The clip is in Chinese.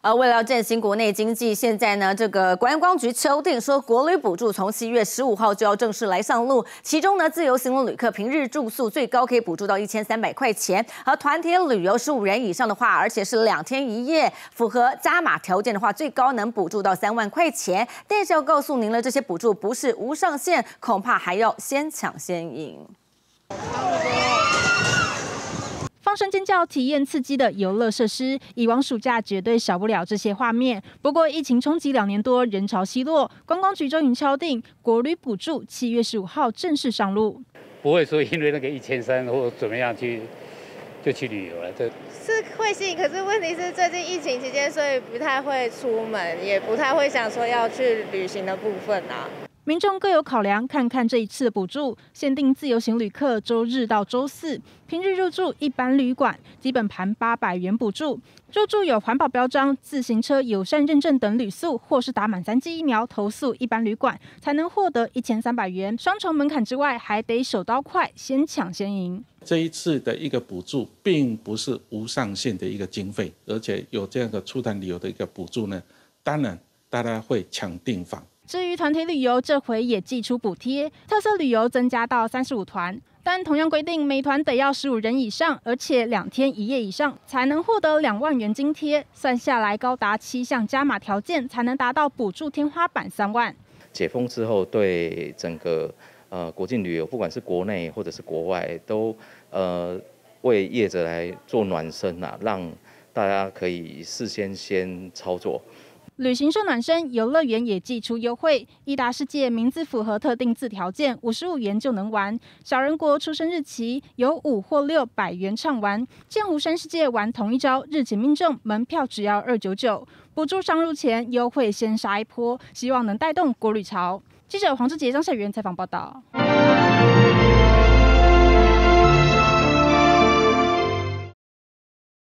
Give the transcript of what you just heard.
呃，为了要振兴国内经济，现在呢，这个观光局敲定说，国旅补助从七月十五号就要正式来上路。其中呢，自由行的旅客平日住宿最高可以补助到一千三百块钱，而团体旅游十五人以上的话，而且是两天一夜，符合加码条件的话，最高能补助到三万块钱。但是要告诉您了，这些补助不是无上限，恐怕还要先抢先赢。放声尖叫，体验刺激的游乐设施，以往暑假绝对少不了这些画面。不过疫情冲击两年多，人潮稀落，观光局终于敲定国旅补助，七月十五号正式上路。不会说因为那个一千三或怎么样去就去旅游了，这是会吸引。可是问题是最近疫情期间，所以不太会出门，也不太会想说要去旅行的部分啊。民众各有考量，看看这一次的补助，限定自由行旅客周日到周四，平日入住一般旅馆，基本盘八百元补助。入住有环保标章、自行车友善认证等旅宿，或是打满三剂疫苗投诉一般旅馆，才能获得一千三百元。双重门槛之外，还得手刀快，先抢先赢。这一次的一个补助，并不是无上限的一个经费，而且有这样的出团旅游的一个补助呢，当然大家会抢订房。至于团体旅游，这回也寄出补贴，特色旅游增加到三十五团，但同样规定每团得要十五人以上，而且两天一夜以上，才能获得两万元津贴。算下来，高达七项加码条件，才能达到补助天花板三万。解封之后，对整个呃国境旅游，不管是国内或者是国外，都呃为业者来做暖身啊，让大家可以事先先操作。旅行社暖身，游乐园也寄出优惠。益达世界名字符合特定字条件，五十五元就能玩。小人国出生日期有五或六百元畅玩。剑湖山世界玩同一招，日期命中，门票只要二九九。补助上路前优惠先杀一波，希望能带动国旅潮。记者黄志杰、张小元采访报道。